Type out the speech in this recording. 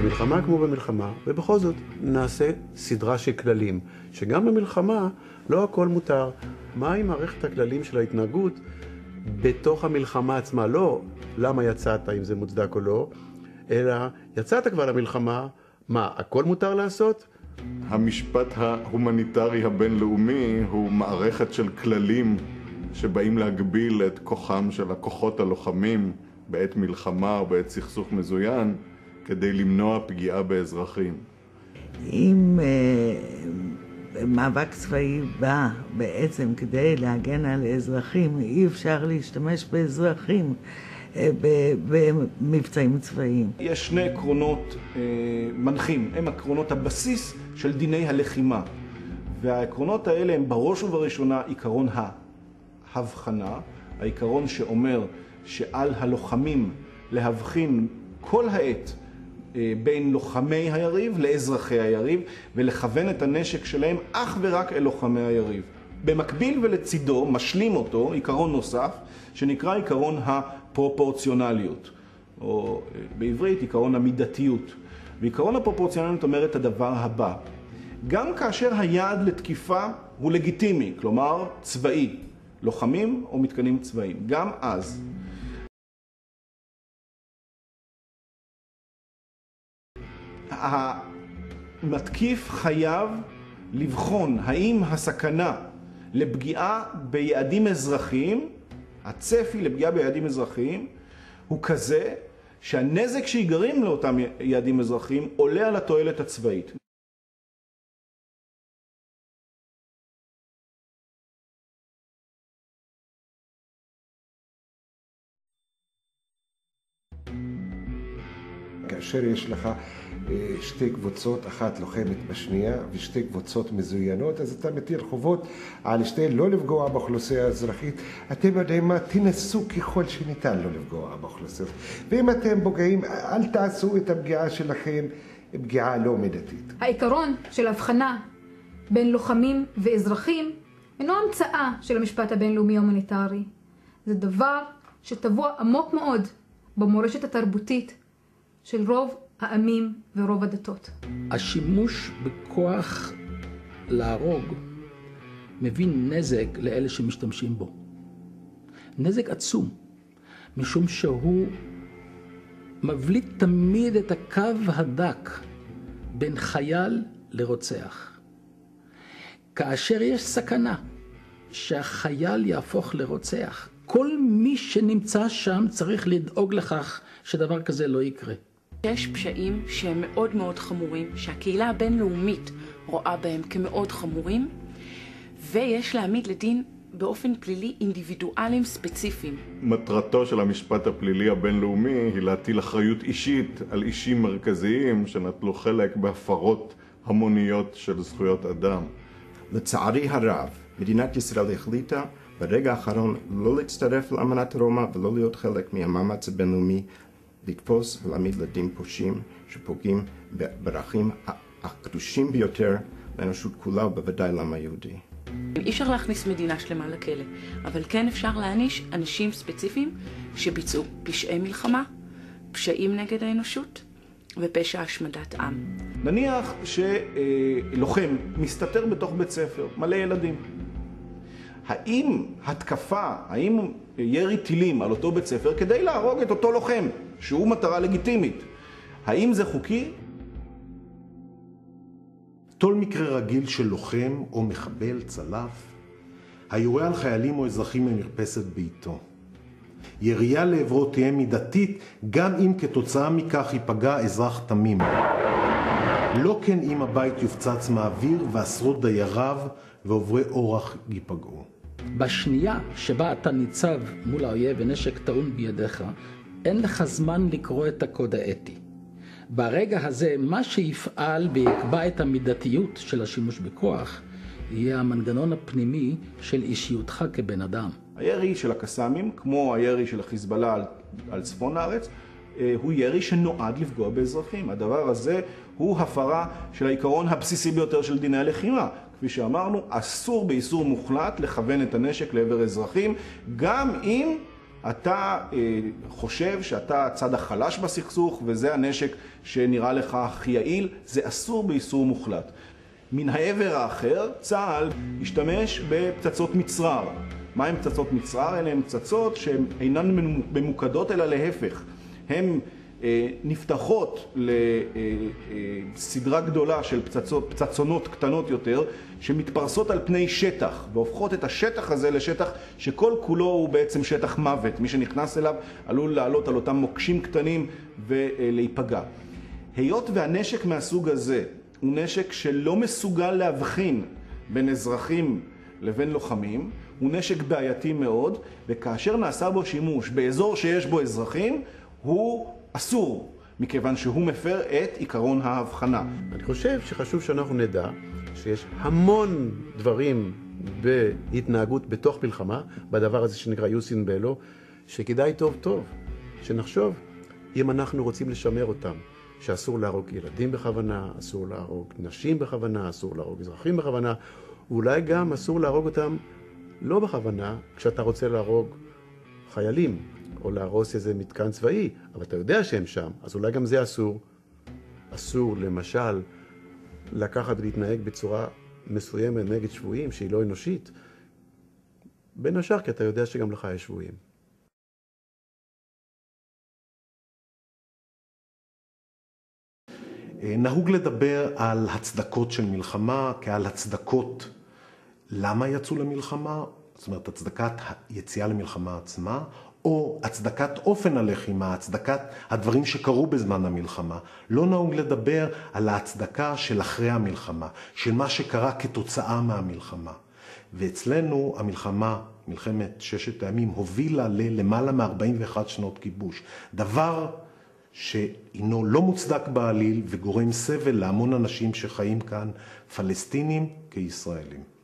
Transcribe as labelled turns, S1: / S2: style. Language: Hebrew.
S1: במלחמה כמו במלחמה, ובכל זאת נעשה סדרה של כללים, שגם במלחמה לא הכל מותר. מהי מערכת הכללים של ההתנהגות בתוך המלחמה עצמה? לא למה יצאת, אם זה מוצדק או לא, אלא יצאת כבר למלחמה, מה, הכל מותר לעשות?
S2: המשפט ההומניטרי הבינלאומי הוא מערכת של כללים שבאים להגביל את כוחם של הכוחות הלוחמים בעת מלחמה או בעת סכסוך מזוין כדי למנוע פגיעה באזרחים.
S3: אם uh, מאבק צבאי בא בעצם כדי להגן על אזרחים, אי אפשר להשתמש באזרחים אה, במבצעים צבאיים.
S4: יש שני עקרונות אה, מנחים, הם עקרונות הבסיס של דיני הלחימה. והעקרונות האלה הם בראש ובראשונה עיקרון ההבחנה, העיקרון שאומר שעל הלוחמים להבחין כל העת בין לוחמי היריב לאזרחי היריב ולכוון את הנשק שלהם אך ורק אל לוחמי היריב. במקביל ולצידו משלים אותו עיקרון נוסף שנקרא עיקרון הפרופורציונליות, או אה, בעברית עיקרון המידתיות. ועיקרון הפרופורציונליות אומר את הדבר הבא: גם כאשר היעד לתקיפה הוא לגיטימי, כלומר צבאי, לוחמים או מתקנים צבאיים, גם אז המתקיף חייב לבחון האם הסכנה לפגיעה ביעדים אזרחיים, הצפי לפגיעה ביעדים אזרחיים, הוא כזה שהנזק שיגרים לאותם יעדים אזרחיים עולה על התועלת הצבאית.
S5: כאשר יש לך שתי קבוצות, אחת לוחמת בשנייה ושתי קבוצות מזוינות, אז אתה מטיל חובות על שתי לא לפגוע באוכלוסייה האזרחית. אתם יודעים מה? תנסו ככל שניתן לא לפגוע באוכלוסייה. ואם אתם פוגעים, אל תעשו את הפגיעה שלכם פגיעה לא מידתית.
S6: העיקרון של הבחנה בין לוחמים ואזרחים אינו המצאה של המשפט הבינלאומי ההומניטרי. זה דבר שטבוע עמוק מאוד במורשת התרבותית של רוב העמים ורוב הדתות.
S7: השימוש בכוח להרוג מביא נזק לאלה שמשתמשים בו. נזק עצום, משום שהוא מבליט תמיד את הקו הדק בין חייל לרוצח. כאשר יש סכנה שהחייל יהפוך לרוצח, כל מי שנמצא שם צריך לדאוג לכך שדבר כזה לא יקרה.
S8: יש פשעים שהם מאוד מאוד חמורים, שהקהילה הבינלאומית רואה בהם כמאוד חמורים, ויש להעמיד לדין באופן פלילי אינדיבידואלים ספציפיים.
S2: מטרתו של המשפט הפלילי הבינלאומי היא להטיל אחריות אישית על אישים מרכזיים שנטלו חלק בהפרות המוניות של זכויות אדם.
S9: לצערי הרב, מדינת ישראל החליטה ברגע האחרון לא להצטרף לאמנת רומא ולא להיות חלק מהמאמץ הבינלאומי לתפוס ולהעמיד לדין פושעים שפוגעים בערכים הקדושים ביותר לאנושות כולה ובוודאי לעם היהודי.
S8: אי אפשר להכניס מדינה שלמה לכלא, אבל כן אפשר להעניש אנשים ספציפיים שביצעו פשעי מלחמה, פשעים נגד האנושות ופשע השמדת עם.
S4: נניח שלוחם מסתתר בתוך בית ספר, מלא ילדים. האם התקפה, האם ירי טילים על אותו בית ספר כדי להרוג את אותו לוחם, שהוא מטרה לגיטימית, האם זה חוקי?
S10: כל מקרה רגיל של לוחם או מחבל, צלף, היורה על חיילים או אזרחים ממרפסת ביתו. ירייה לעברו תהיה מידתית גם אם כתוצאה מכך ייפגע אזרח תמים. לא כן אם הבית יופצץ מהאוויר ועשרות דייריו ועוברי אורח ייפגעו.
S7: בשנייה שבה אתה ניצב מול האויב ונשק טעון בידיך, אין לך זמן לקרוא את הקוד האתי. ברגע הזה, מה שיפעל ויקבע את המידתיות של השימוש בכוח, יהיה המנגנון הפנימי של אישיותך כבן אדם.
S4: הירי של הקסאמים, כמו הירי של החיזבאללה על, על צפון הארץ, אה, הוא ירי שנועד לפגוע באזרחים. הדבר הזה הוא הפרה של העיקרון הבסיסי ביותר של דיני הלחימה. כפי שאמרנו, אסור באיסור מוחלט לכוון את הנשק לעבר אזרחים, גם אם אתה אה, חושב שאתה הצד החלש בסכסוך וזה הנשק שנראה לך הכי יעיל, זה אסור באיסור מוחלט. מן העבר האחר, צה"ל השתמש בפצצות מצרר. מהם פצצות מצרר? אלה הן פצצות שהן אינן ממוקדות אלא להפך. הן נפתחות לסדרה אה, אה, גדולה של פצצות, פצצונות קטנות יותר שמתפרסות על פני שטח והופכות את השטח הזה לשטח שכל כולו הוא בעצם שטח מוות. מי שנכנס אליו עלול לעלות על אותם מוקשים קטנים ולהיפגע. היות והנשק מהסוג הזה הוא נשק שלא מסוגל להבחין בין אזרחים לבין לוחמים, הוא נשק בעייתי מאוד, וכאשר נעשה בו שימוש באזור שיש בו אזרחים, הוא אסור, מכיוון שהוא מפר את עיקרון ההבחנה.
S1: אני חושב שחשוב שאנחנו נדע שיש המון דברים בהתנהגות בתוך מלחמה, בדבר הזה שנקרא יוסין בלו, שכדאי טוב טוב שנחשוב אם אנחנו רוצים לשמר אותם. שאסור להרוג ילדים בכוונה, אסור להרוג נשים בכוונה, אסור להרוג אזרחים בכוונה, ואולי גם אסור להרוג אותם לא בכוונה, כשאתה רוצה להרוג חיילים, או להרוס איזה מתקן צבאי, אבל אתה יודע שהם שם, אז אולי גם זה אסור. אסור, למשל, לקחת ולהתנהג בצורה מסוימת נגד שבויים שהיא לא אנושית, בין השאר כי אתה יודע שגם לך יש שבויים.
S10: נהוג לדבר על הצדקות של מלחמה כעל הצדקות למה יצאו למלחמה, זאת אומרת הצדקת היציאה למלחמה עצמה, או הצדקת אופן הלחימה, הצדקת הדברים שקרו בזמן המלחמה. לא נהוג לדבר על ההצדקה של אחרי המלחמה, של מה שקרה כתוצאה מהמלחמה. ואצלנו המלחמה, מלחמת ששת הימים, הובילה ללמעלה מ-41 שנות כיבוש. דבר שהינו לא מוצדק בעליל וגורם סבל להמון אנשים שחיים כאן, פלסטינים כישראלים.